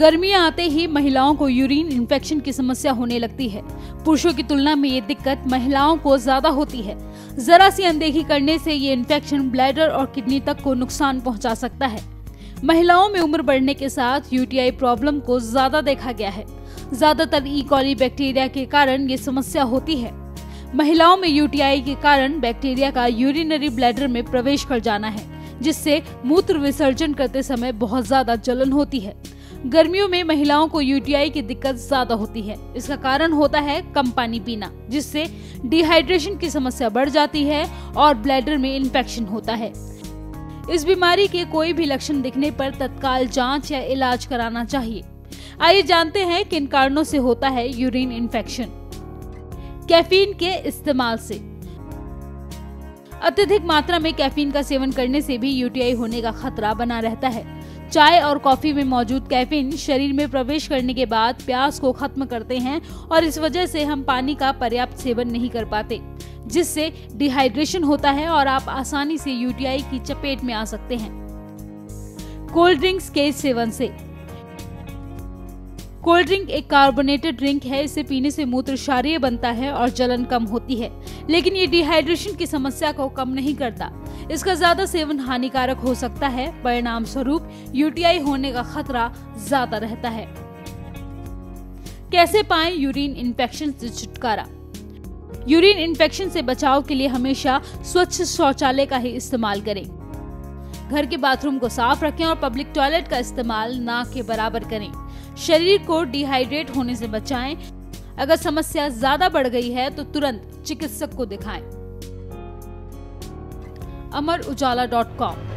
गर्मियाँ आते ही महिलाओं को यूरिन इन्फेक्शन की समस्या होने लगती है। पुरुषों की तुलना में ये दिक्कत महिलाओं को ज़्यादा होती है। जरा सी अनदेखी करने से ये इन्फेक्शन ब्लैडर और किडनी तक को नुकसान पहुँचा सकता है। महिलाओं में उम्र बढ़ने के साथ यूटीआई प्रॉब्लम को ज़्यादा देखा गया है। ज़्यादातर ई. कॉली बैक्टीरिया के कारण ये समस्या होती है। महिलाओं में यूटीआई के कारण बैक्टीरिया का यूरिनरी ब्लैडर में प्रवेश कर जाना है, जिससे मूत्र विसर्जन करते समय बहुत ज़्यादा जलन होती है। गर्मियों में महिलाओं को यूटीआई की दिक्कत ज़्यादा होती है। इसका कारण होता है कम पानी पीना, जिससे डिहाइड्रेशन की समस्या बढ़ जाती है और ब्लैडर में इन्फेक्शन होता है। इस बीमारी के कोई भी लक्षण दिखने पर तत्काल जाँच या इलाज कराना चाहिए। आइए जानते हैं किन कारणों से होता है यूरिन इन्फेक्शन कैफीन के इस्तेमाल से। अत्यधिक मात्रा में कैफीन का सेवन करने से भी यूटीआई होने का खतरा बना रहता है। चाय और कॉफ़ी में मौजूद कैफीन शरीर में प्रवेश करने के बाद प्यास को खत्म करते हैं और इस वजह से हम पानी का पर्याप्त सेवन नहीं कर पाते, जिससे डिहाइड्रेशन होता है और आप आसानी से यूटीआई की चपेट में आ सकते हैं। कोल्ड ड्रिंक्स के सेवन से कोल्ड ड्रिंक एक कार्बोनेटेड ड्रिंक है, इसे पीने से मूत्र क्षारीय बनता है और जलन कम होती है। लेकिन ये डिहाइड्रेशन की समस्या को कम नहीं करता। इसका ज़्यादा सेवन हानिकारक हो सकता है। परिणाम स्वरूप यूटीआई होने का खतरा ज़्यादा रहता है। कैसे पाएँ यूरिन इन्फेक्शन से छुटकारा? यूरिन इन्फेक्शन से बचाव के लिए हमेशा स्वच्छ शौचालय का ही इस्तेमाल करें। घर के बाथरूम को साफ़ रखें और पब्लिक टॉयलेट का इस्तेमाल ना के बराबर करें। शरीर को डिहाइड्रेट होने से बचाएँ। अगर समस्या ज़्यादा बढ़ गई है तो तुरंत चिकित्सक को दिखाएँ। Amar Ujala dot com